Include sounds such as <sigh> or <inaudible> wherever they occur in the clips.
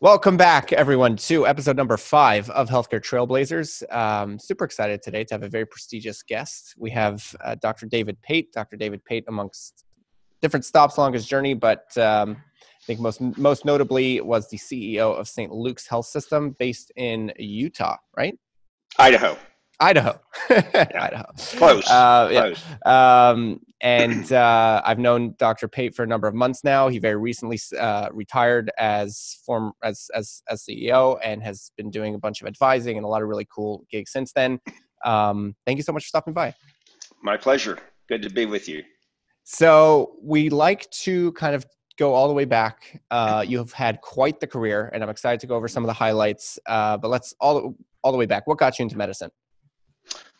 Welcome back, everyone, to episode number five of Healthcare Trailblazers. Um, super excited today to have a very prestigious guest. We have uh, Dr. David Pate. Dr. David Pate, amongst different stops along his journey, but um, I think most most notably was the CEO of St. Luke's Health System, based in Utah, right? Idaho. Idaho. <laughs> Idaho. Close. Uh, yeah. Close. Um, and uh, I've known Dr. Pate for a number of months now. He very recently uh, retired as form as, as as CEO and has been doing a bunch of advising and a lot of really cool gigs since then. Um, thank you so much for stopping by. My pleasure. Good to be with you. So we like to kind of go all the way back. Uh, you have had quite the career, and I'm excited to go over some of the highlights. Uh, but let's all all the way back. What got you into medicine?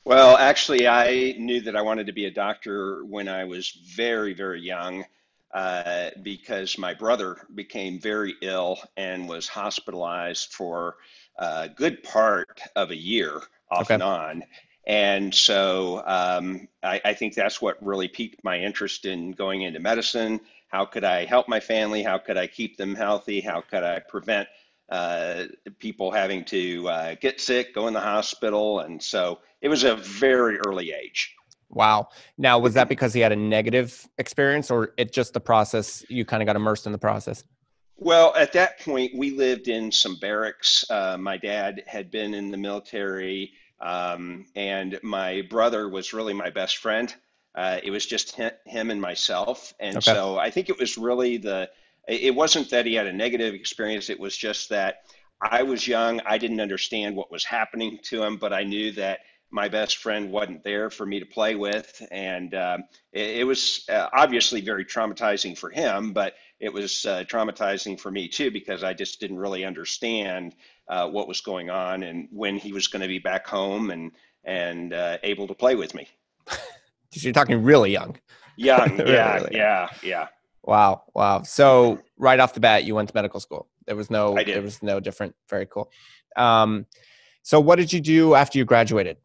Well, actually, I knew that I wanted to be a doctor when I was very, very young uh, because my brother became very ill and was hospitalized for a good part of a year off okay. and on. And so um, I, I, think that's what really piqued my interest in going into medicine. How could I help my family? How could I keep them healthy? How could I prevent uh, people having to uh, get sick, go in the hospital? And so it was a very early age. Wow. Now, was that because he had a negative experience or it just the process? You kind of got immersed in the process? Well, at that point, we lived in some barracks. Uh, my dad had been in the military, um, and my brother was really my best friend. Uh, it was just him and myself. And okay. so I think it was really the, it wasn't that he had a negative experience, it was just that I was young. I didn't understand what was happening to him, but I knew that my best friend wasn't there for me to play with, and um, it, it, was uh, obviously very traumatizing for him, but it was uh, traumatizing for me too because I just didn't really understand uh, what was going on and when he was going to be back home and and uh, able to play with me. so <laughs> You're talking really young. Young, <laughs> really, yeah, really yeah, yeah. Wow, wow. So right off the bat, you went to medical school. There was no, there was no different. Very cool. Um, so what did you do after you graduated?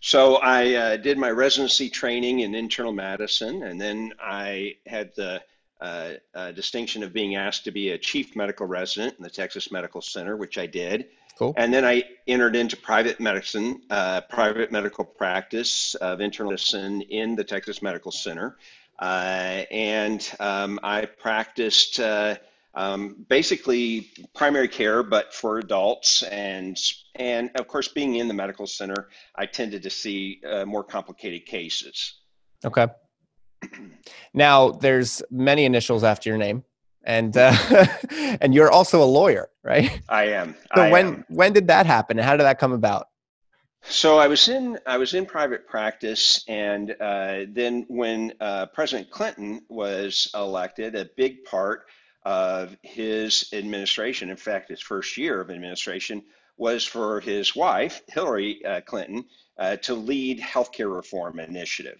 So I uh, did my residency training in internal medicine, and then I had the uh, uh, distinction of being asked to be a chief medical resident in the Texas Medical Center, which I did. Cool. And then I entered into private medicine, uh, private medical practice of internal medicine in the Texas Medical Center. Uh, and um, I practiced uh, um, basically primary care, but for adults, and and of course, being in the medical center, I tended to see uh, more complicated cases. Okay. <clears throat> Now, there's many initials after your name, and uh, <laughs> and you're also a lawyer, right? I am. So I when am. when did that happen, and how did that come about? So I was in I was in private practice, and uh, then when uh, President Clinton was elected, a big part of his administration, in fact, his first year of administration, was for his wife, Hillary uh, Clinton, uh, to lead healthcare reform initiative.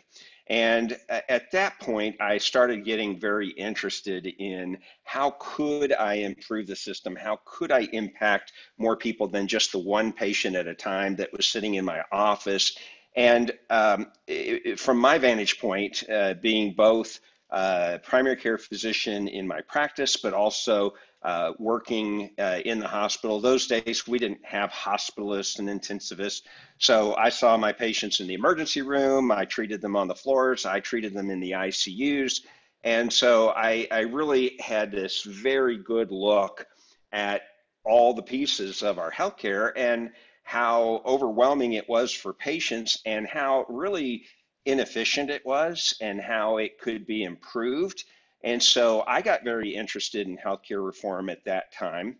And at that point, I started getting very interested in how could I improve the system? How could I impact more people than just the one patient at a time that was sitting in my office? And um, it, from my vantage point, uh, being both uh, primary care physician in my practice, but also uh, working uh, in the hospital. Those days we didn't have hospitalists and intensivists. So I saw my patients in the emergency room, I treated them on the floors, I treated them in the ICUs. And so I, I really had this very good look at all the pieces of our healthcare and how overwhelming it was for patients and how really inefficient it was and how it could be improved. And so I got very interested in healthcare reform at that time.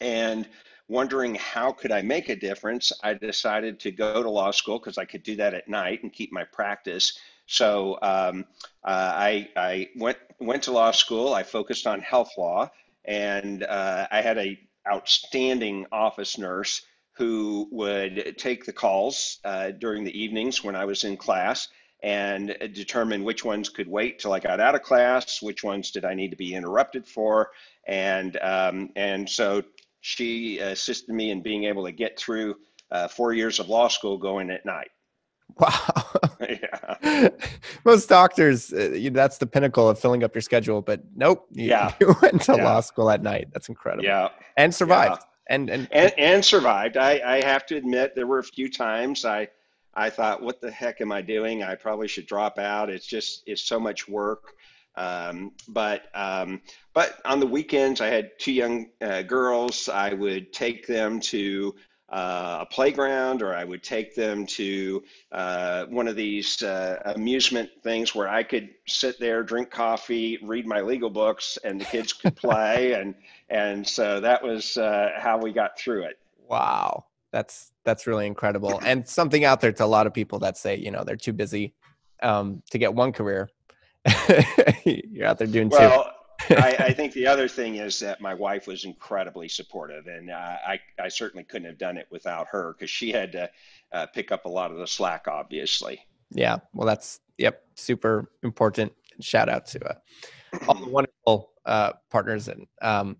And wondering how could I make a difference, I decided to go to law school because I could do that at night and keep my practice. So um, uh, I, I went went to law school. I focused on health law, and uh, I had a outstanding office nurse who would take the calls uh, during the evenings when I was in class and determine which ones could wait till I got out of class, which ones did I need to be interrupted for, and um, and so she assisted me in being able to get through uh, four years of law school going at night. <laughs> Wow. yeah. Most doctors, uh, you, that's the pinnacle of filling up your schedule, but nope. You, yeah. <laughs> You went to yeah. law school at night. That's incredible. Yeah. And survived. Yeah. And, and, and and survived. I, I have to admit there were a few times I I thought, what the heck am I doing? I probably should drop out. It's just it's so much work. Um, but um, but on the weekends, I had two young uh, girls. I would take them to uh, a playground, or I would take them to uh, one of these uh, amusement things where I could sit there, drink coffee, read my legal books, and the kids could <laughs> play. and and so that was uh, how we got through it. Wow, that's that's really incredible, and something out there to a lot of people that say, you know, they're too busy um, to get one career <laughs> You're out there doing well, I, I, <laughs> think the other thing is that my wife was incredibly supportive, and uh, I, I certainly couldn't have done it without her because she had to uh, pick up a lot of the slack, obviously. Yeah, well, that's yep, super important. Shout out to uh, all the wonderful uh, partners and um,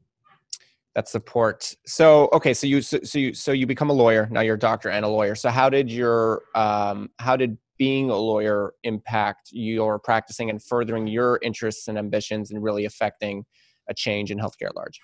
that support. So, okay, so you so, so you so you become a lawyer now. You're a doctor and a lawyer. So, how did your um, how did being a lawyer impact your practicing and furthering your interests and ambitions and really affecting a change in healthcare at large?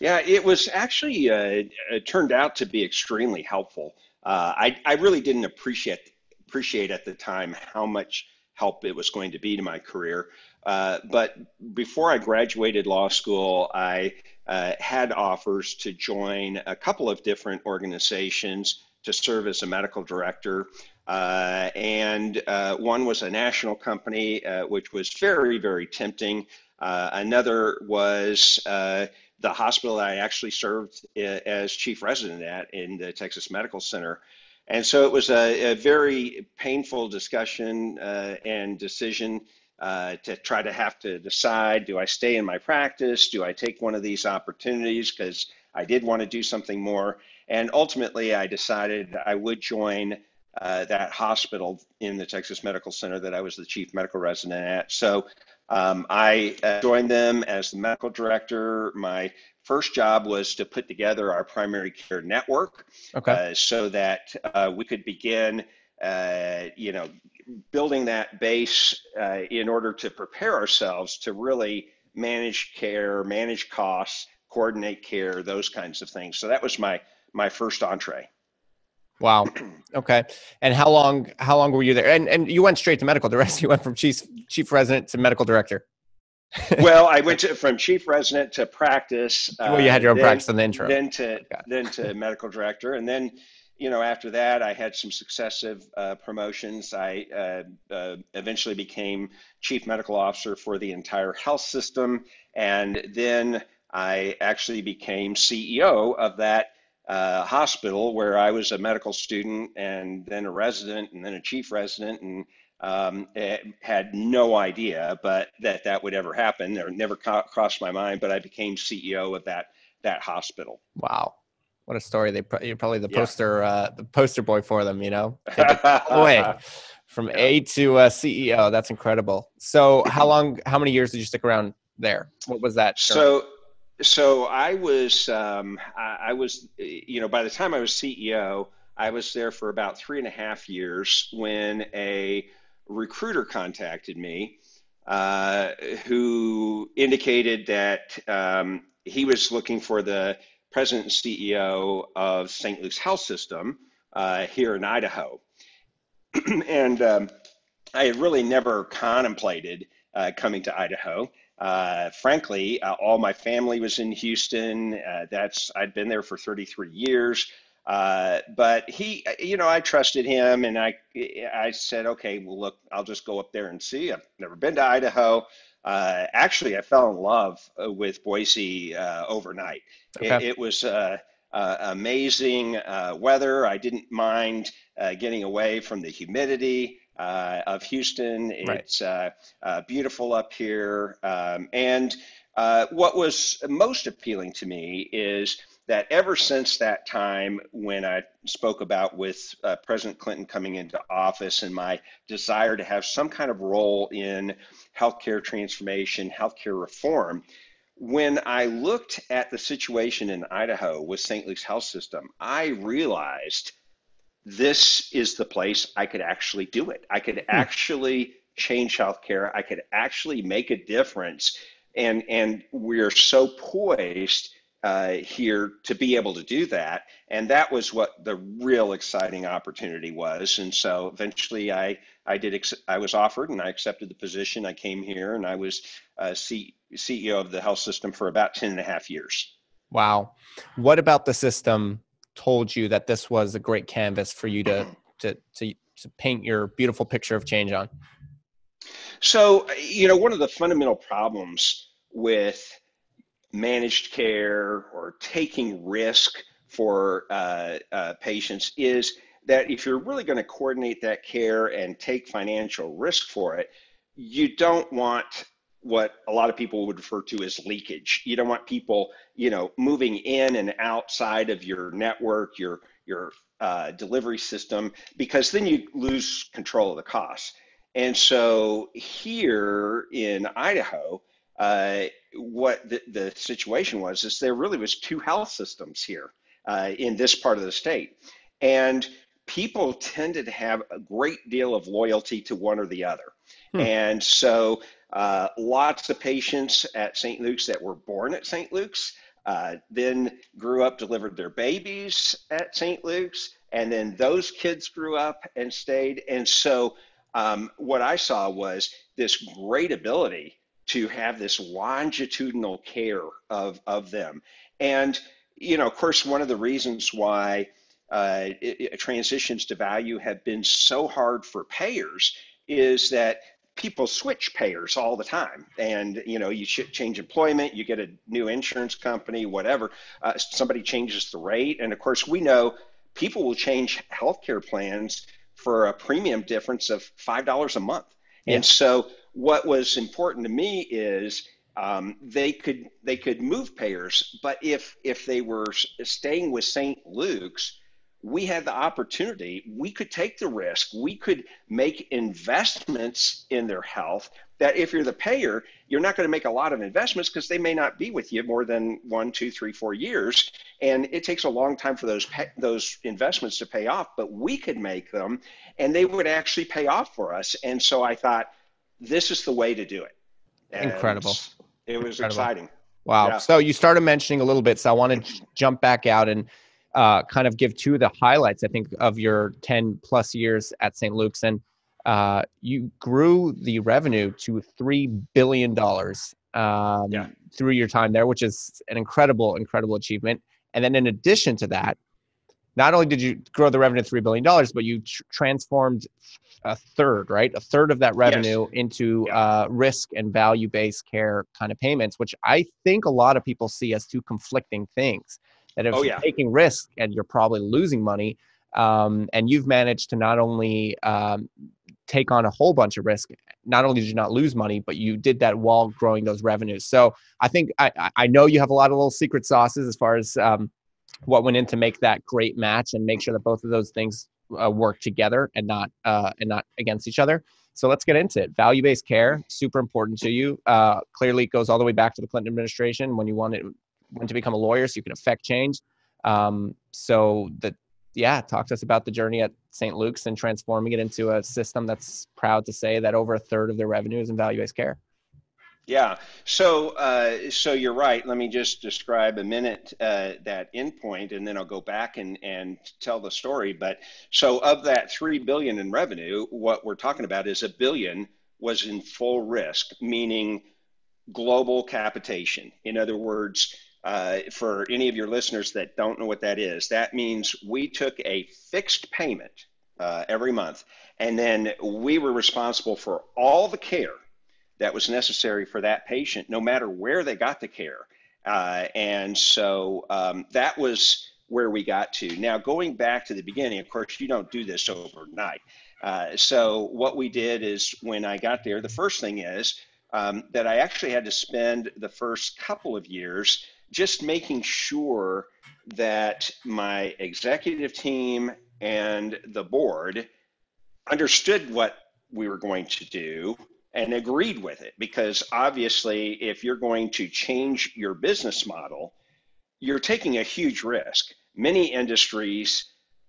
Yeah, it was actually uh, it turned out to be extremely helpful. Uh, I I really didn't appreciate appreciate at the time how much help it was going to be to my career. Uh, but before I graduated law school, I uh, had offers to join a couple of different organizations to serve as a medical director. Uh, and uh, one was a national company, uh, which was very, very tempting. Another was the hospital that I actually served as chief resident at in the Texas Medical Center. And so it was a, a very painful discussion and decision to try to have to decide do I stay in my practice? Do I take one of these opportunities? Because I did want to do something more. And ultimately, I decided I would join uh, that hospital in the Texas Medical Center that I was the chief medical resident at. So um, I uh, joined them as the medical director. My first job was to put together our primary care network okay. uh, so that uh, we could begin, uh, you know, building that base uh, in order to prepare ourselves to really manage care, manage costs, coordinate care, those kinds of things. So that was my my first entree. Wow. <clears throat> Okay. And how long how long were you there? And and you went straight to medical. The rest you went from chief chief resident to medical director. <laughs> well, I went to, from chief resident to practice. well, you had your own uh, then, practice in the intro. Then to then to <laughs> medical director, and then you know after that I had some successive uh, promotions. I uh, uh, eventually became chief medical officer for the entire health system, and then I actually became CEO of that uh, hospital where I was a medical student and then a resident and then a chief resident and um, had no idea but that that would ever happen or never crossed my mind but I became CEO of that that hospital. Wow. What a story! They you're probably the poster yeah. uh, the poster boy for them. You know, away <laughs> from yeah. A to uh, CEO. That's incredible. So, <laughs> how long? How many years did you stick around there? What was that? So, so I was, um, I, I, was, you know, by the time I was CEO, I was there for about three and a half years when a recruiter contacted me uh, who indicated that um, he was looking for the president and CEO of St. Luke's Health System uh, here in Idaho. <clears throat> and um, I had really never contemplated uh, coming to Idaho. Uh, frankly, uh, all my family was in Houston. Uh, that's I'd been there for 33 years. Uh, but he, you know, I trusted him, and I, I said, okay, well, look, I'll just go up there and see. I've never been to Idaho. Uh, actually, I fell in love uh, with Boise overnight. Okay. It, it, was amazing weather. I didn't mind getting away from the humidity uh, of Houston. It's right. uh, uh, beautiful up here. Um, and uh, what was most appealing to me is that ever since that time when I spoke about with uh, President Clinton coming into office and my desire to have some kind of role in healthcare transformation, healthcare reform, when I looked at the situation in Idaho with St. Luke's Health System, I realized this is the place I could actually do it. I could hmm. actually change healthcare. I could actually make a difference. And, and we're so poised uh, here to be able to do that. And that was what the real exciting opportunity was. And so eventually I, I did, I was offered and I accepted the position. I came here and I was uh, C, CEO of the health system for about 10 and a half years. Wow. What about the system told you that this was a great canvas for you to, to, to, to paint your beautiful picture of change on? So, you know, one of the fundamental problems with managed care or taking risk for uh, uh, patients is that if you're really going to coordinate that care and take financial risk for it, you don't want what a lot of people would refer to as leakage. You don't want people, you know, moving in and outside of your network, your your uh, delivery system, because then you lose control of the costs. And so here in Idaho, uh, what the, the, situation was is there really was two health systems here uh, in this part of the state, and people tended to have a great deal of loyalty to one or the other. Hmm. And so uh, lots of patients at St. Luke's that were born at St. Luke's uh, then grew up, delivered their babies at St. Luke's, and then those kids grew up and stayed. And so um, what I saw was this great ability to have this longitudinal care of, of them. And, you know, of course, one of the reasons why uh, it, it, transitions to value have been so hard for payers is that people switch payers all the time and you know you change employment you get a new insurance company whatever uh, somebody changes the rate and of course we know people will change healthcare plans for a premium difference of five dollars a month yeah. and so what was important to me is um, they could they could move payers but if if they were staying with st luke's we had the opportunity, we could take the risk, we could make investments in their health. That if you're the payer, you're not going to make a lot of investments because they may not be with you more than one, two, three, four years, and it takes a long time for those pay, those investments to pay off. But we could make them, and they would actually pay off for us. And so I thought, this is the way to do it. And Incredible. It was Incredible. exciting. Wow. Yeah. So you started mentioning a little bit. So I want to jump back out and uh, kind of give two of the highlights, I think, of your 10 plus years at St. Luke's. And uh, you grew the revenue to $3 billion um, yeah. through your time there, which is an incredible, incredible achievement. And then in addition to that, not only did you grow the revenue to $3 billion, but you tr- transformed a third, right? A third of that revenue yes. into yeah. uh, risk and value based care kind of payments, which I think a lot of people see as two conflicting things. That if oh, yeah. you're taking risk and you're probably losing money, um, and you've managed to not only um, take on a whole bunch of risk, not only did you not lose money, but you did that while growing those revenues. So I think I, I know you have a lot of little secret sauces as far as um, what went in to make that great match and make sure that both of those things uh, work together and not uh, and not against each other. So let's get into it. Value based care, super important to you. Uh, clearly, it goes all the way back to the Clinton administration when you wanted went to become a lawyer so you can affect change. Um, so that yeah, talk to us about the journey at St. Luke's and transforming it into a system that's proud to say that over a third of their revenue is in value-based care. Yeah, so uh, so you're right. Let me just describe a minute uh, that endpoint, and then I'll go back and and tell the story. But so of that three billion in revenue, what we're talking about is a billion was in full risk, meaning global capitation. In other words, uh, for any of your listeners that don't know what that is, that means we took a fixed payment uh, every month, and then we were responsible for all the care that was necessary for that patient, no matter where they got the care. Uh, and so um, that was where we got to. Now, going back to the beginning, of course, you don't do this overnight. Uh, so, what we did is when I got there, the first thing is um, that I actually had to spend the first couple of years just making sure that my executive team and the board understood what we were going to do and agreed with it because obviously if you're going to change your business model you're taking a huge risk many industries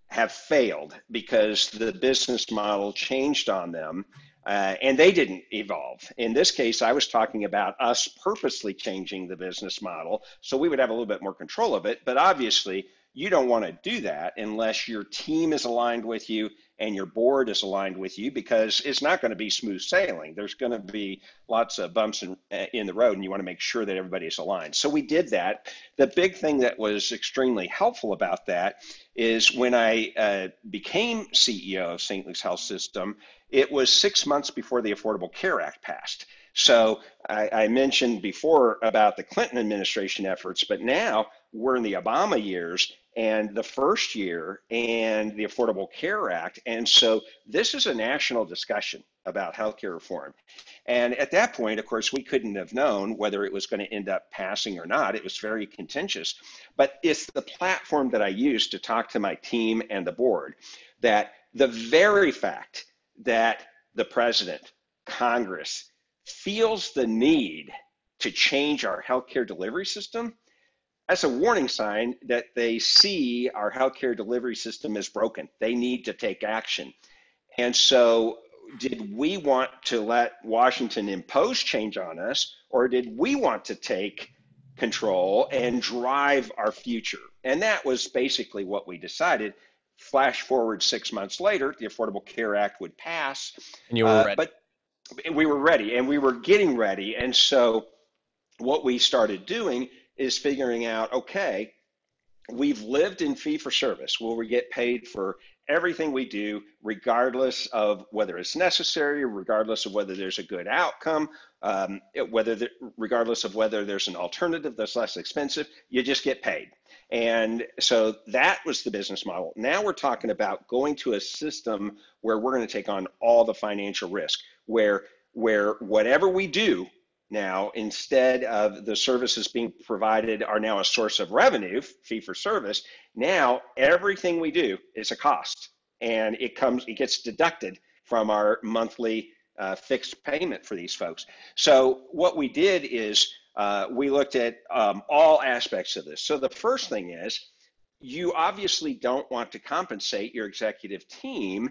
have failed because the business model changed on them uh, and they didn't evolve. In this case, I was talking about us purposely changing the business model so we would have a little bit more control of it. But obviously, you don't want to do that unless your team is aligned with you and your board is aligned with you because it's not going to be smooth sailing. There's going to be lots of bumps in, in the road, and you want to make sure that everybody is aligned. So we did that. The big thing that was extremely helpful about that is when I uh, became CEO of St. Luke's Health System, it was six months before the Affordable Care Act passed. So I, I, mentioned before about the Clinton administration efforts, but now we're in the Obama years and the first year and the Affordable Care Act. And so this is a national discussion about healthcare reform. And at that point, of course, we couldn't have known whether it was going to end up passing or not. It was very contentious. But it's the platform that I used to talk to my team and the board that the very fact that the president, Congress, feels the need to change our healthcare delivery system, that's a warning sign that they see our healthcare delivery system is broken. They need to take action. And so, did we want to let Washington impose change on us, or did we want to take control and drive our future? And that was basically what we decided. Flash forward six months later, the Affordable Care Act would pass. And you were uh, ready. But we were ready and we were getting ready. And so what we started doing is figuring out okay, we've lived in fee for service where we get paid for everything we do, regardless of whether it's necessary, regardless of whether there's a good outcome, um, whether the, regardless of whether there's an alternative that's less expensive, you just get paid. And so that was the business model. Now we're talking about going to a system where we're going to take on all the financial risk, where where whatever we do now, instead of the services being provided are now a source of revenue, fee for service, now everything we do is a cost and it comes, it gets deducted from our monthly uh, fixed payment for these folks. So what we did is uh, we looked at um, all aspects of this. So the first thing is you obviously don't want to compensate your executive team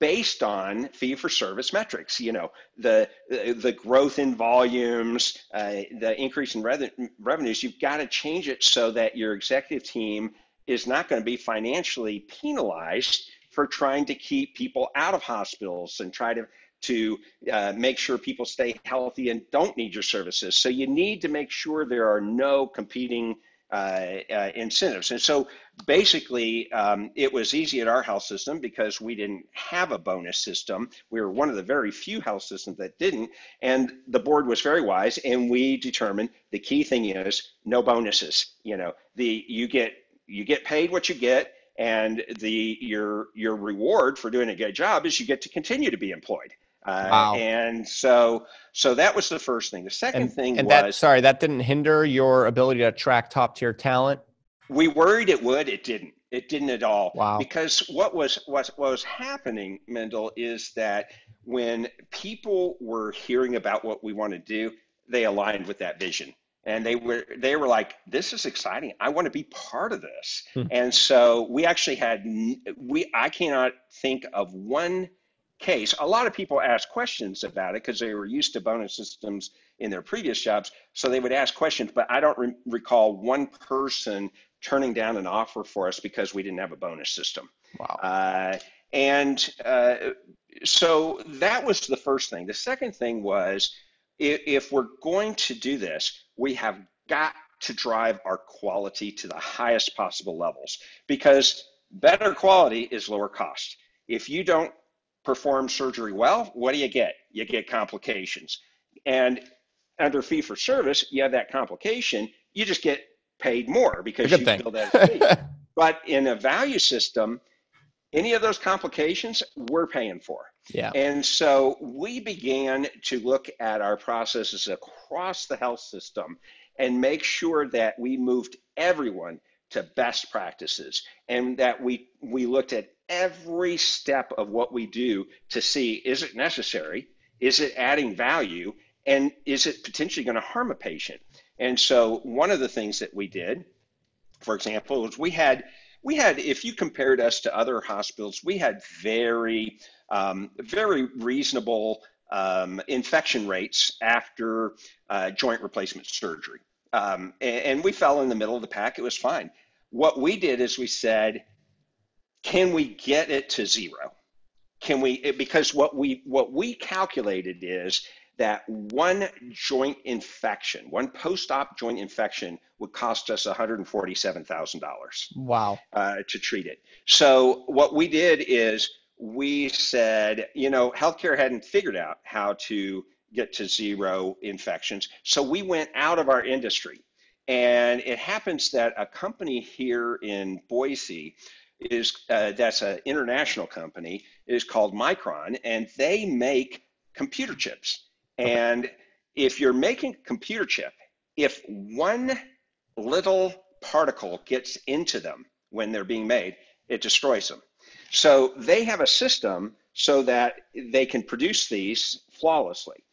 based on fee for service metrics you know the the growth in volumes uh, the increase in re- revenues you've got to change it so that your executive team is not going to be financially penalized for trying to keep people out of hospitals and try to to uh, make sure people stay healthy and don't need your services. So you need to make sure there are no competing incentives. And so basically, um, it was easy at our health system because we didn't have a bonus system. We were one of the very few health systems that didn't. And the board was very wise, and we determined the key thing is no bonuses. You know, the you get you get paid what you get and the your your reward for doing a good job is you get to continue to be employed uh, wow. And so, so that was the first thing. The second and, thing and was that, sorry, that didn't hinder your ability to attract top tier talent. We worried it would. It didn't. It didn't at all. Wow. Because what was what, what was happening, Mendel, is that when people were hearing about what we want to do, they aligned with that vision and they were they were like this is exciting i want to be part of this hmm. and so we actually had we i cannot think of one case. A lot of people ask questions about it because they were used to bonus systems in their previous jobs. So they would ask questions, but I don't re- recall one person turning down an offer for us because we didn't have a bonus system. Wow. Uh, and uh, so that was the first thing. The second thing was if, if we're going to do this, we have got to drive our quality to the highest possible levels because better quality is lower cost. If you don't perform surgery well, what do you get? You get complications. And under fee for service, you have that complication, you just get paid more because you thing. bill that <laughs> fee. but in a value system, any of those complications we're paying for. Yeah. And so we began to look at our processes across the health system and make sure that we moved everyone to best practices and that we we looked at every step of what we do to see is it necessary? Is it adding value? And is it potentially going to harm a patient? And so, one of the things that we did, for example, was we had we had, if you compared us to other hospitals, we had very, um, very reasonable um, infection rates after uh, joint replacement surgery. Um, and, and we fell in the middle of the pack. It was fine. What we did is we said, can we get it to zero? Can we, because what we, what we calculated is that one joint infection, one post-op joint infection would cost us $147,000. Wow. Uh, to treat it. So what we did is we said, you know, healthcare hadn't figured out how to get to zero infections. So we went out of our industry. And it happens that a company here in Boise is uh, that's an international company is called Micron, and they make computer chips. And if you're making a computer chip, if one little particle gets into them when they're being made, it destroys them. So they have a system so that they can produce these flawlessly.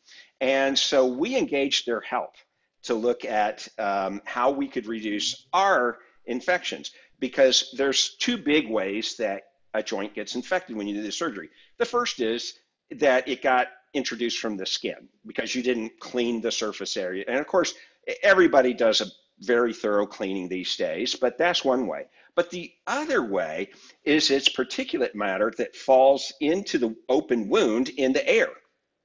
And so we engaged their help to look at um, how we could reduce our infections because there's two big ways that a joint gets infected when you do the surgery. The first is that it got introduced from the skin because you didn't clean the surface area. And of course, everybody does a very thorough cleaning these days, but that's one way. But the other way is it's particulate matter that falls into the open wound in the air.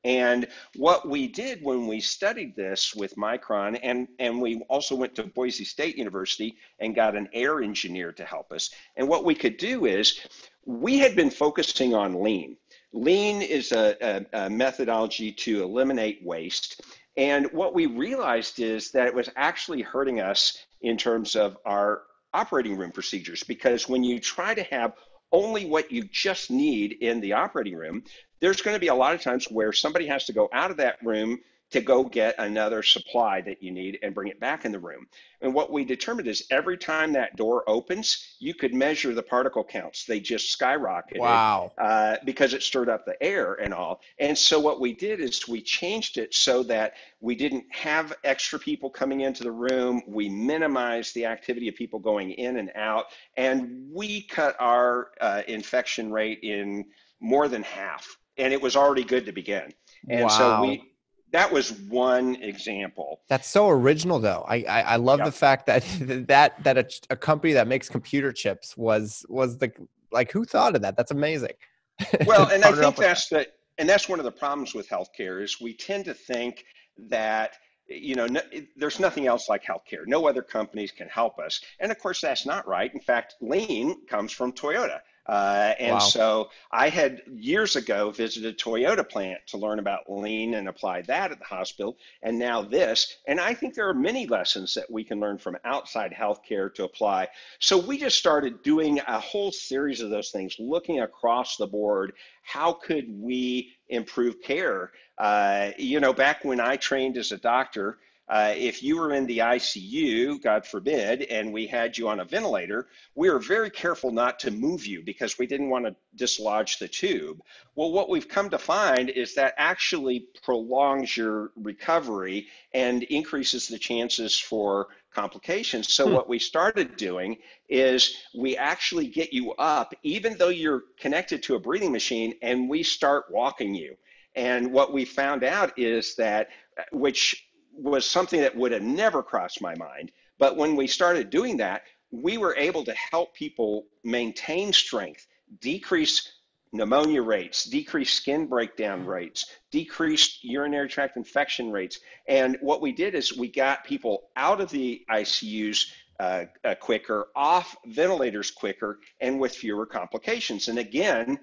And what we did when we studied this with Micron, and, and we also went to Boise State University and got an air engineer to help us. And what we could do is we had been focusing on lean. Lean is a, a, a methodology to eliminate waste. And what we realized is that it was actually hurting us in terms of our operating room procedures because when you try to have only what you just need in the operating room, there's going to be a lot of times where somebody has to go out of that room to go get another supply that you need and bring it back in the room. And what we determined is every time that door opens, you could measure the particle counts. They just skyrocketed. Wow. Uh, because it stirred up the air and all. And so what we did is we changed it so that we didn't have extra people coming into the room. We minimized the activity of people going in and out. And we cut our uh, infection rate in more than half. And it was already good to begin. And wow. so we that was one example. That's so original, though. I I, I love yep. the fact that <laughs> that that a, a, company that makes computer chips was was the like who thought of that? That's amazing. <laughs> Well, and I think that's that. the and that's one of the problems with healthcare is we tend to think that you know no, there's nothing else like healthcare. No other companies can help us, and of course that's not right. In fact, Lean comes from Toyota. Uh, and wow. so I had years ago visited Toyota plant to learn about lean and apply that at the hospital, and now this. And I think there are many lessons that we can learn from outside healthcare to apply. So we just started doing a whole series of those things, looking across the board. How could we improve care? Uh, you know, back when I trained as a doctor, uh, if you were in the ICU, God forbid, and we had you on a ventilator, we were very careful not to move you because we didn't want to dislodge the tube. Well, what we've come to find is that actually prolongs your recovery and increases the chances for complications. So, hmm. what we started doing is we actually get you up, even though you're connected to a breathing machine, and we start walking you. And what we found out is that, which was something that would have never crossed my mind. But when we started doing that, we were able to help people maintain strength, decrease pneumonia rates, decrease skin breakdown rates, decrease urinary tract infection rates. And what we did is we got people out of the ICUs uh, uh, quicker, off ventilators quicker, and with fewer complications. And again,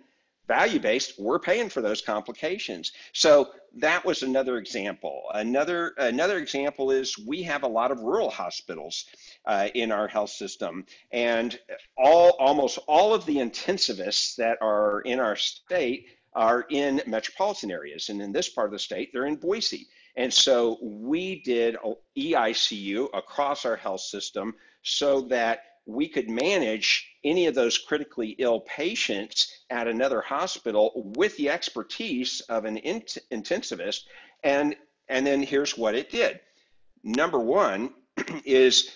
value based, we're paying for those complications. So that was another example. Another another example is we have a lot of rural hospitals uh, in our health system, and all almost all of the intensivists that are in our state are in metropolitan areas, and in this part of the state, they're in Boise. And so we did EICU across our health system so that we could manage any of those critically ill patients at another hospital with the expertise of an int- intensivist. And, and then here's what it did. Number one <clears throat> is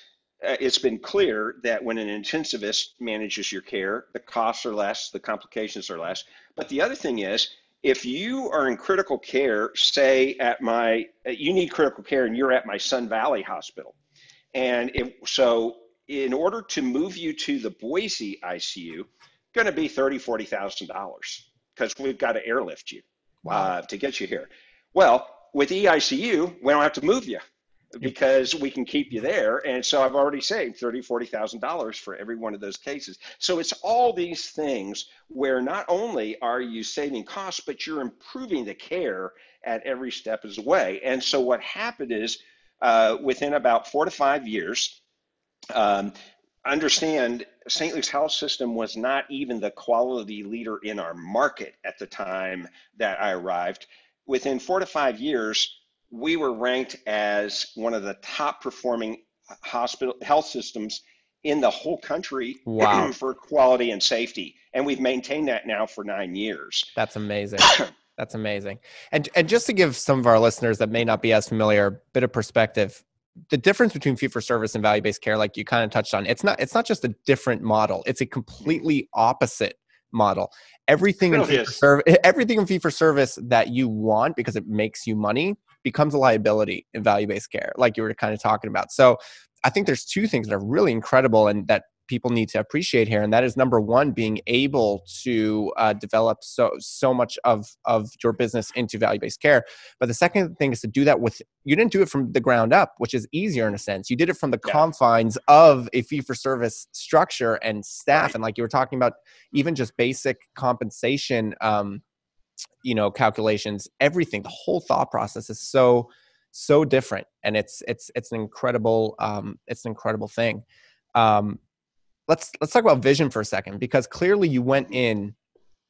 uh, it's been clear that when an intensivist manages your care, the costs are less, the complications are less. But the other thing is, if you are in critical care, say at my, uh, you need critical care and you're at my Sun Valley Hospital. And if, so in order to move you to the Boise ICU, going to be thirty, forty thousand dollars because we've got to airlift you wow. uh, to get you here. Well, with EICU, we don't have to move you because we can keep you there. And so I've already saved thirty, forty thousand dollars for every one of those cases. So it's all these things where not only are you saving costs, but you're improving the care at every step of the way. And so what happened is uh, within about four to five years, um, understand St. Luke's health system was not even the quality leader in our market at the time that I arrived. Within four to five years, we were ranked as one of the top performing hospital health systems in the whole country wow. <clears throat> for quality and safety. And we've maintained that now for nine years. That's amazing. <clears throat> That's amazing. And and just to give some of our listeners that may not be as familiar a bit of perspective, the difference between fee for service and value based care, like you kind of touched on, it's not it's not just a different model; it's a completely opposite model. Everything in fee for service, <laughs> everything in fee for service that you want because it makes you money becomes a liability in value based care, like you were kind of talking about. So, I think there's two things that are really incredible and that people need to appreciate here and that is number one being able to uh, develop so so much of of your business into value-based care but the second thing is to do that with you didn't do it from the ground up which is easier in a sense you did it from the yeah. confines of a fee-for-service structure and staff right. and like you were talking about even just basic compensation um, you know calculations everything the whole thought process is so so different and it's it's it's an incredible um it's an incredible thing um let's let's talk about vision for a second because clearly you went in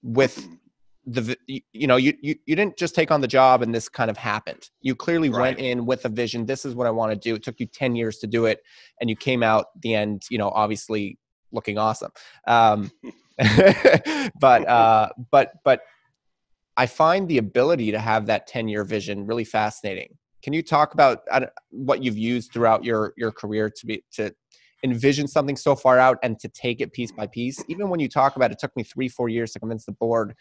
with the you know you, you you didn't just take on the job and this kind of happened. You clearly right. went in with a vision. This is what i want to do. It took you 10 years to do it and you came out the end you know obviously looking awesome. Um, <laughs> but uh but but i find the ability to have that 10 year vision really fascinating. Can you talk about uh, what you've used throughout your your career to be to envision something so far out and to take it piece by piece. Even when you talk about it, it took me three, four years to convince the board.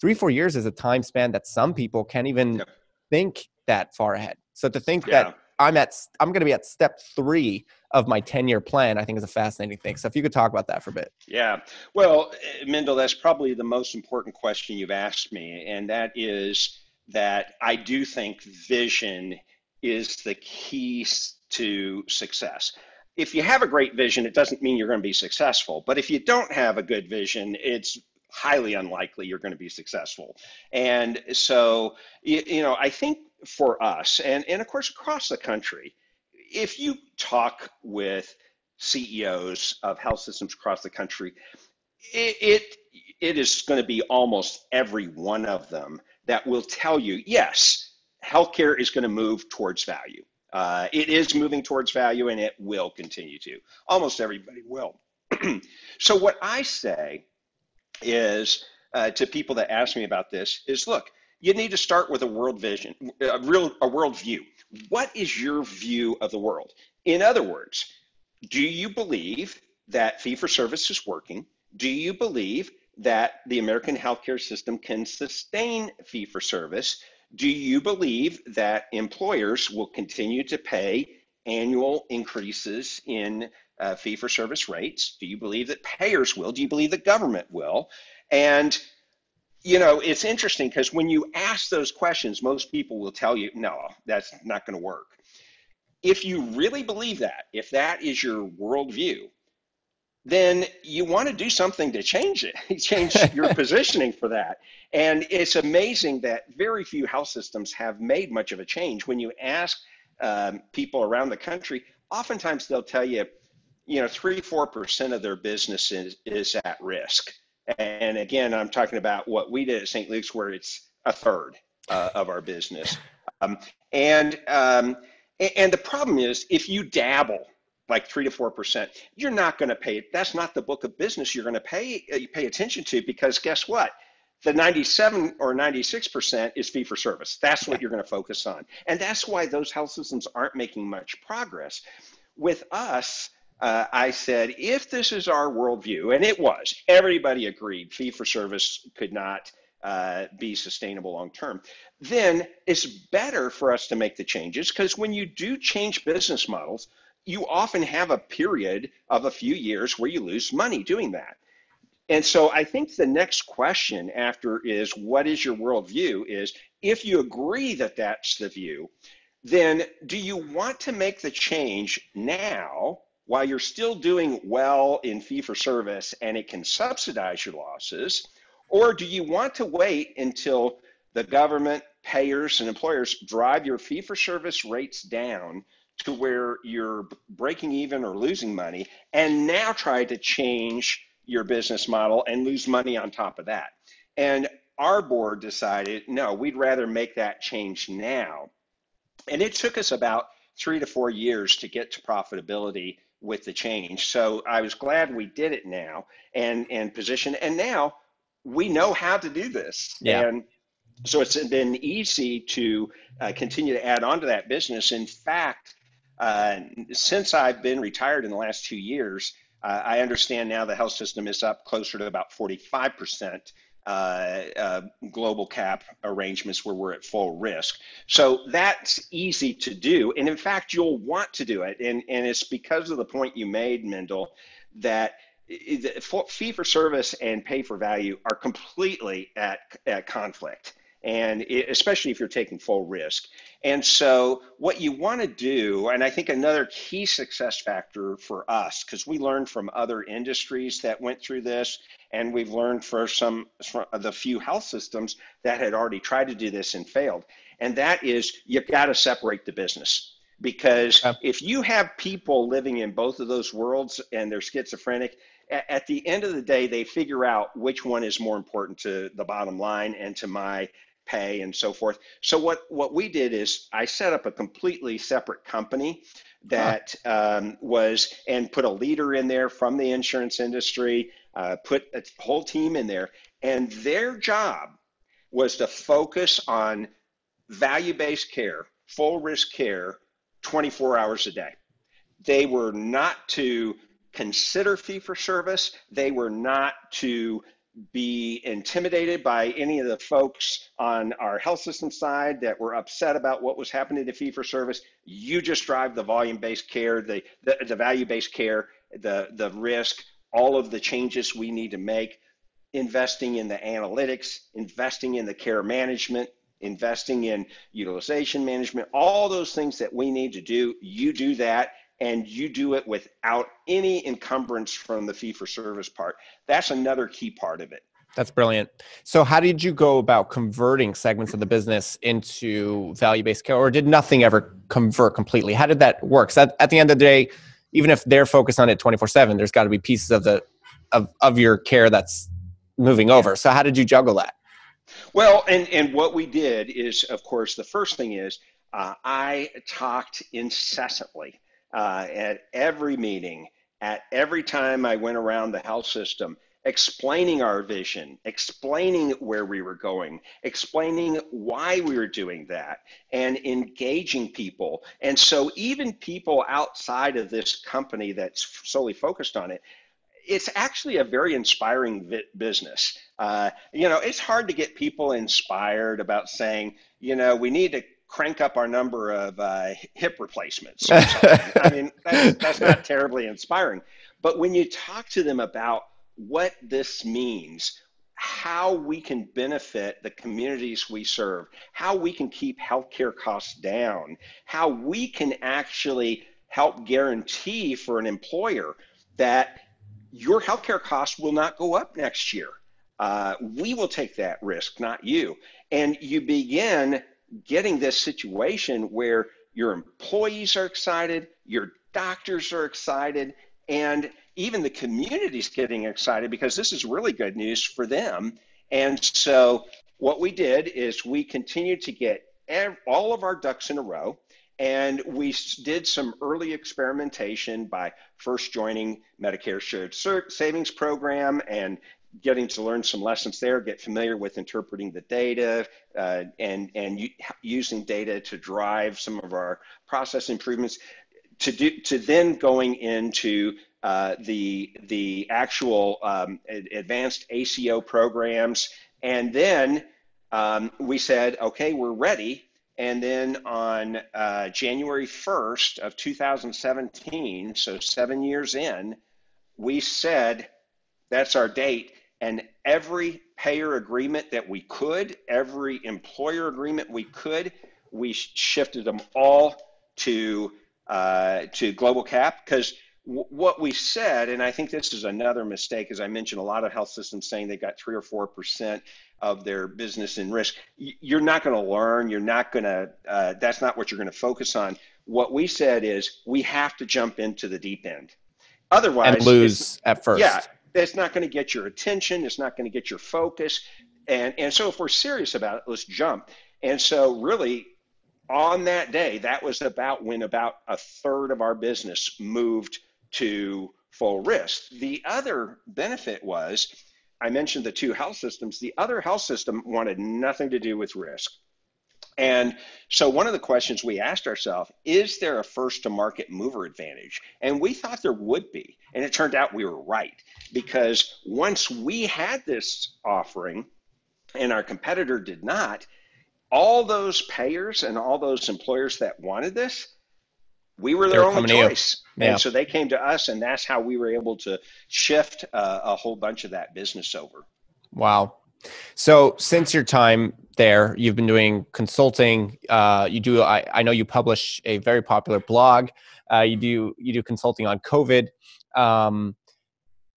Three, four years is a time span that some people can't even yep. think that far ahead. So to think yeah. that I'm at, I'm going to be at step three of my 10 year plan, I think is a fascinating thing. So if you could talk about that for a bit. Yeah. Well, eh, Mendel, that's probably the most important question you've asked me. And that is that I do think vision is the key to success if you have a great vision, it doesn't mean you're going to be successful. But if you don't have a good vision, it's highly unlikely you're going to be successful. And so, you, you know, I think for us, and, and of course across the country, if you talk with CEOs of health systems across the country, it, it, it is going to be almost every one of them that will tell you, yes, healthcare is going to move towards value. Uh, it is moving towards value and it will continue to. Almost everybody will. <clears throat> so, what I say is uh, to people that ask me about this is look, you need to start with a world vision, a real a world view. What is your view of the world? In other words, do you believe that fee for service is working? Do you believe that the American healthcare system can sustain fee for service? Do you believe that employers will continue to pay annual increases in uh, fee for service rates? Do you believe that payers will? Do you believe the government will? And you know, it's interesting because when you ask those questions, most people will tell you, no, that's not going to work. If you really believe that, if that is your worldview, then you want to do something to change it, <laughs> change your <laughs> positioning for that. And it's amazing that very few health systems have made much of a change. When you ask um, people around the country, oftentimes they'll tell you, you know, three, four percent of their business is, is at risk. And again, I'm talking about what we did at St. Luke's, where it's a third uh, of our business. Um, and um, and the problem is, if you dabble like three to four percent, you're not going to pay. That's not the book of business you're going to pay uh, pay attention to because guess what? The 97 or 96 percent is fee for service. That's what you're going to focus on, and that's why those health systems aren't making much progress. With us, uh, I said, if this is our worldview, and it was, everybody agreed fee for service could not uh, be sustainable long term, then it's better for us to make the changes because when you do change business models, you often have a period of a few years where you lose money doing that. And so I think the next question after is what is your worldview? Is if you agree that that's the view, then do you want to make the change now while you're still doing well in fee for service and it can subsidize your losses? Or do you want to wait until the government, payers, and employers drive your fee for service rates down to where you're breaking even or losing money and now try to change your business model and lose money on top of that. And our board decided, no, we'd rather make that change now. And it took us about three to four years to get to profitability with the change. So I was glad we did it now and and position. And now we know how to do this. Yeah. And so it's been easy to uh, continue to add on to that business. In fact, uh, since I've been retired in the last two years, uh, I understand now the health system is up closer to about 45% uh, uh, global cap arrangements where we're at full risk. So that's easy to do. And in fact, you'll want to do it. And, and it's because of the point you made, Mendel, that fee for service and pay for value are completely at, at conflict and it, especially if you're taking full risk. And so, what you want to do, and I think another key success factor for us, because we learned from other industries that went through this, and we've learned for some from the few health systems that had already tried to do this and failed, and that is you've got to separate the business. Because if you have people living in both of those worlds and they're schizophrenic, at the end of the day, they figure out which one is more important to the bottom line and to my pay and so forth. So what what we did is I set up a completely separate company that um, was and put a leader in there from the insurance industry, uh, put a whole team in there, and their job was to focus on value-based care, full risk care, 24 hours a day. They were not to consider fee for service. They were not to be intimidated by any of the folks on our health system side that were upset about what was happening to fee for service. You just drive the volume based care, the, the, the value based care, the, the risk, all of the changes we need to make, investing in the analytics, investing in the care management, investing in utilization management, all those things that we need to do. You do that and you do it without any encumbrance from the fee for service part. That's another key part of it. That's brilliant. So, how did you go about converting segments of the business into value based care, or did nothing ever convert completely? How did that work? So at, at the end of the day, even if they're focused on it 24 7, there's got to be pieces of the of, of your care that's moving over. So, how did you juggle that? Well, and, and what we did is, of course, the first thing is uh, I talked incessantly uh, at every meeting, at every time I went around the health system, explaining our vision, explaining where we were going, explaining why we were doing that, and engaging people. And so, even people outside of this company that's solely focused on it, it's actually a very inspiring business. Uh, you know, it's hard to get people inspired about saying, you know, we need to crank up our number of uh, hip replacements. <laughs> I mean, that's, that's not terribly inspiring. But when you talk to them about what this means, how we can benefit the communities we serve, how we can keep healthcare costs down, how we can actually help guarantee for an employer that your healthcare costs will not go up next year. Uh, we will take that risk, not you. And you begin getting this situation where your employees are excited, your doctors are excited, and even the community's getting excited because this is really good news for them. And so what we did is we continued to get all of our ducks in a row. And we did some early experimentation by first joining Medicare Shared Savings Program and getting to learn some lessons there, get familiar with interpreting the data, uh, and and using data to drive some of our process improvements. to do to then going into uh, the the actual um, advanced ACO programs, and then um, we said, okay, we're ready. And then on uh, January 1st of 2017, so seven years in, we said that's our date. And every payer agreement that we could, every employer agreement we could, we shifted them all to uh, to global cap because w- what we said, and I think this is another mistake, as I mentioned, a lot of health systems saying they got three or four percent of their business in risk. You're not going to learn. You're not going to. Uh, that's not what you're going to focus on. What we said is we have to jump into the deep end. Otherwise, and lose at first. Yeah, it's not going to get your attention. It's not going to get your focus. And and so if we're serious about it, let's jump. And so really, on that day, that was about when about a third of our business moved to full risk. The other benefit was I mentioned the two health systems. The other health system wanted nothing to do with risk. And so, one of the questions we asked ourselves is there a first to market mover advantage? And we thought there would be. And it turned out we were right because once we had this offering and our competitor did not, all those payers and all those employers that wanted this, we were their only choice. Yeah. And so they came to us, and that's how we were able to shift uh, a whole bunch of that business over. Wow. So since your time there, you've been doing consulting. Uh, you do. I, I, know you publish a very popular blog. Uh, you do. You do consulting on COVID, um,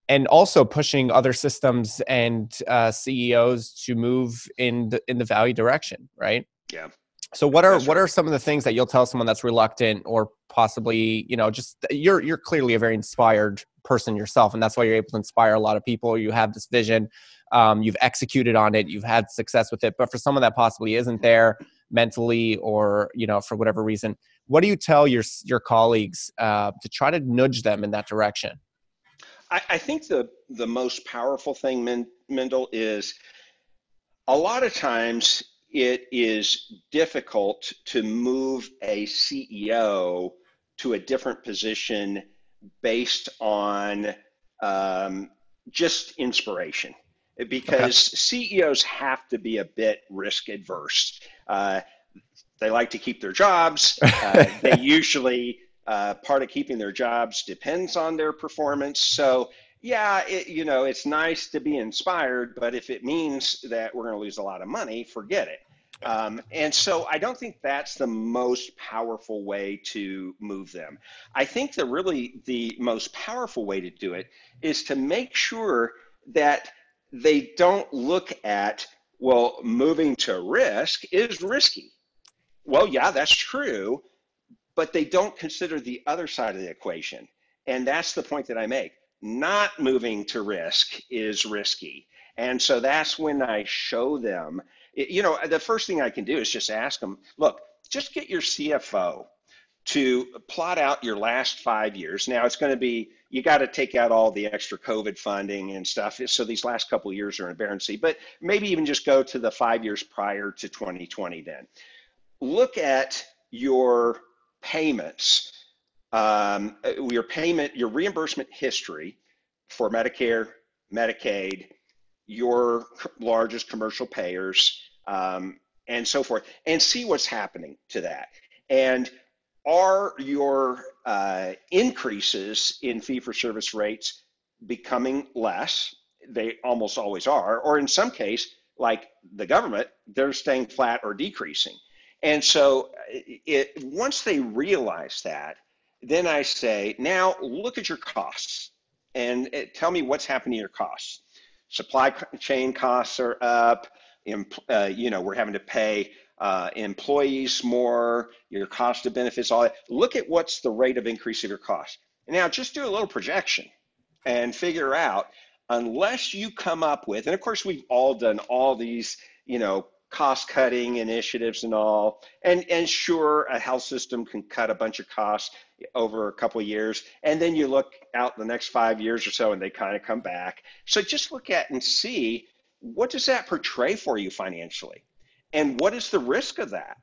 and also pushing other systems and uh, CEOs to move in the in the value direction. Right. Yeah. So what are what are some of the things that you'll tell someone that's reluctant or possibly you know just you're you're clearly a very inspired person yourself and that's why you're able to inspire a lot of people. You have this vision, um, you've executed on it, you've had success with it. But for someone that possibly isn't there mentally or you know for whatever reason, what do you tell your your colleagues uh, to try to nudge them in that direction? I, I think the the most powerful thing, Mendel, is a lot of times it is difficult to move a CEO to a different position based on um, just inspiration because okay. CEOs have to be a bit risk adverse. Uh, they like to keep their jobs. <laughs> Uh, they usually, uh, part of keeping their jobs depends on their performance. So yeah, it, you know, it's nice to be inspired, but if it means that we're going to lose a lot of money, forget it. Um, and so I don't think that's the most powerful way to move them. I think the really the most powerful way to do it is to make sure that they don't look at, well, moving to risk is risky. Well, yeah, that's true, but they don't consider the other side of the equation. And that's the point that I make not moving to risk is risky. And so that's when I show them, you know, the first thing I can do is just ask them, look, just get your CFO to plot out your last five years. Now it's going to be, you got to take out all the extra COVID funding and stuff. So these last couple years are in aberrancy, but maybe even just go to the five years prior to 2020 then. Look at your payments um, your payment, your reimbursement history for Medicare, Medicaid, your largest commercial payers, um, and so forth, and see what's happening to that. And are your uh, increases in fee for service rates becoming less? They almost always are, or in some case, like the government, they're staying flat or decreasing. And so, it, once they realize that, then I say, now look at your costs and uh, tell me what's happening to your costs. Supply chain costs are up. Uh, you know, we're having to pay uh, employees more, your cost of benefits, all that. Look at what's the rate of increase of your cost. Now, just do a little projection and figure out, unless you come up with, and of course, we've all done all these, you know, cost cutting initiatives and all. And, and sure, a health system can cut a bunch of costs over a couple years. And then you look out the next five years or so and they kind of come back. So just look at and see what does that portray for you financially? And what is the risk of that?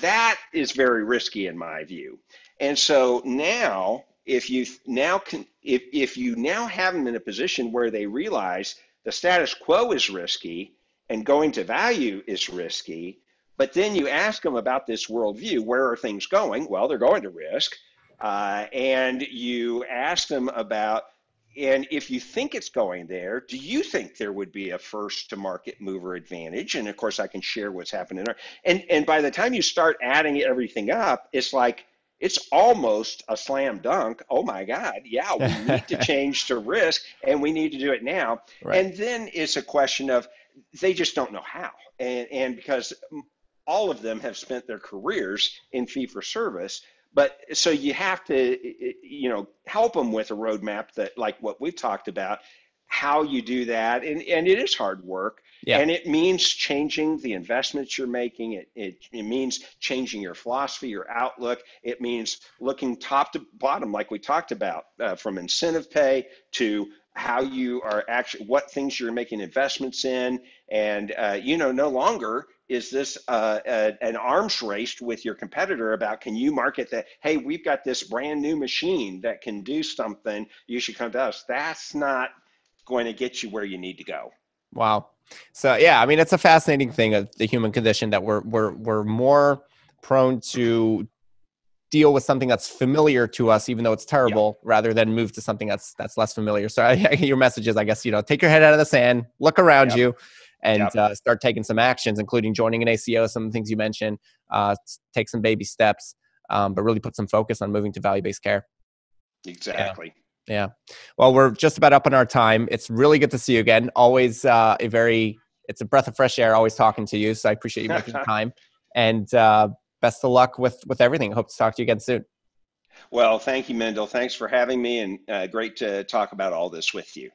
That is very risky in my view. And so now, if you now can, if, if you now have them in a position where they realize the status quo is risky and going to value is risky, but then you ask them about this worldview, where are things going? Well, they're going to risk. Uh, and you ask them about and if you think it's going there, do you think there would be a first to market mover advantage? And of course, I can share what's happening there. And and by the time you start adding everything up, it's like it's almost a slam dunk. Oh my God, yeah, we need to <laughs> change to risk, and we need to do it now. Right. And then it's a question of they just don't know how, and and because all of them have spent their careers in fee for service but so you have to you know help them with a roadmap that like what we've talked about how you do that. And, and it is hard work. Yeah. and it means changing the investments you're making. It, it, it means changing your philosophy your outlook. It means looking top to bottom like we talked about uh, from incentive pay to how you are actually what things you're making investments in and uh, you know no longer is this uh, a, an arms race with your competitor about can you market that hey we've got this brand new machine that can do something. You should come to us. That's not going to get you where you need to go. Wow. So yeah i mean it's a fascinating thing of the human condition that we're we're we're more prone to deal with something that's familiar to us even though it's terrible yeah. rather than move to something that's that's less familiar so <laughs> I, your message is i guess you know take your head out of the sand look around yep. you and yep. uh, start taking some actions, including joining an ACO, some of the things you mentioned, uh, take some baby steps, um, but really put some focus on moving to value based care. Exactly. Yeah. yeah. Well, we're just about up on our time. It's really good to see you again. Always uh, a very, it's a breath of fresh air always talking to you. So I appreciate you making <laughs> time. And uh, best of luck with, with everything. Hope to talk to you again soon. Well, thank you, Mendel. Thanks for having me and uh, great to talk about all this with you.